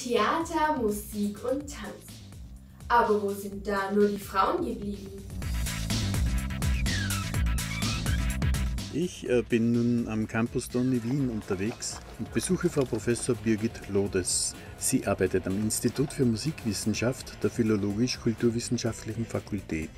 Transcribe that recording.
Theater, Musik und Tanz. Aber wo sind da nur die Frauen geblieben? Ich äh, bin nun am Campus Donny Wien unterwegs und besuche Frau Professor Birgit Lodes. Sie arbeitet am Institut für Musikwissenschaft der Philologisch-Kulturwissenschaftlichen Fakultät.